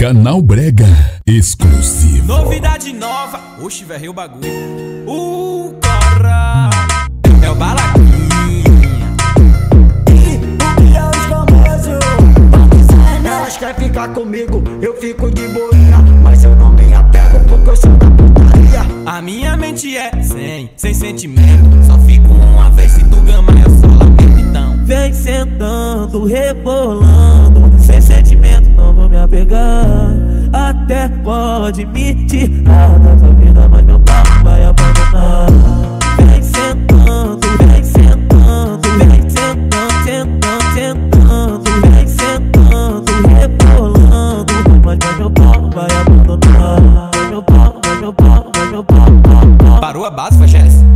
Canal Brega exclusivo. Novidade nova, oxe, velho, o bagulho. Uh, cara, é o balaquinha. Elas querem ficar comigo, eu fico de boinha Mas eu não me apego porque eu sou da putaria A minha mente é sem, sem sentimento. Só fico uma vez se tu gama, eu só lamento então. Vem sentando, rebolando Sem sentimento apegar Até pode me tirar da tua vida Mas meu papo vai abandonar. Vem sentando, vem sentando Vem sentando, sentando, sentando Vem sentando, rebolando Mas meu papo vai abandonar. Vai meu papo, vai meu papo, vai meu papo Parou a base, faixa essa.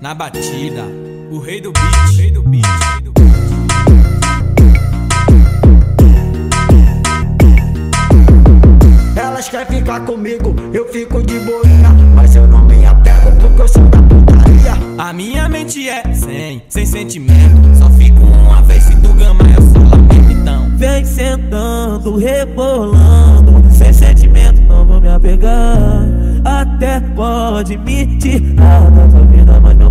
Na batida, o rei do beat, rei do beat, rei do beat. Elas querem ficar comigo, eu fico de boinha Mas eu não me apego porque eu sou da putaria A minha mente é sem, sem sentimento. Só fico uma vez se tu gama, eu só lamento então. Vem sentando, rebolando Sem sentimento não vou me apegar Até pode me tirar da tua vida Mas meu